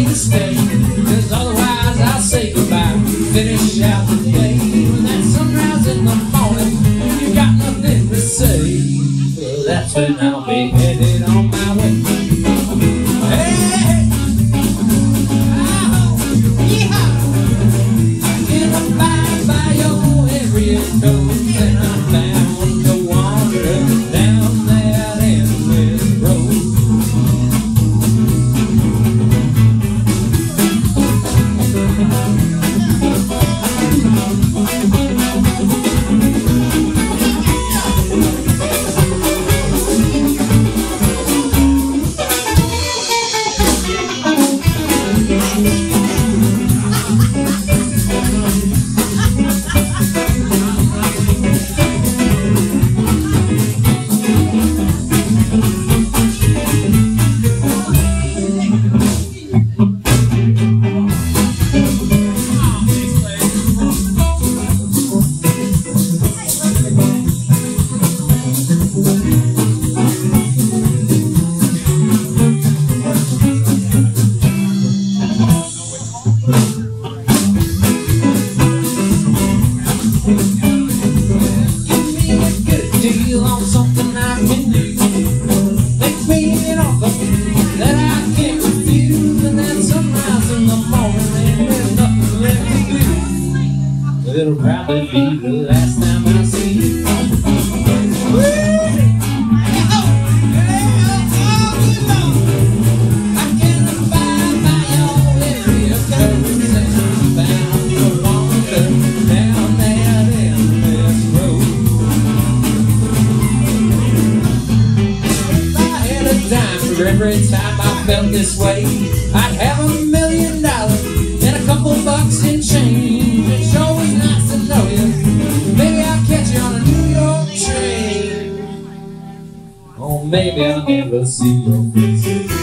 to stay. Cause otherwise I'll say goodbye. Finish out the day. When that sunrise in the morning, you got nothing to say. Well, that's when I'll be headed on deal something I can do. That I can't refuse, and then sunrise in the morning there's nothing left to do. It'll probably be the last every time I felt this way. I'd have a million dollars and a couple bucks in change. It sure was nice to know you. Maybe I'll catch you on a New York train. Or maybe I'll never see your face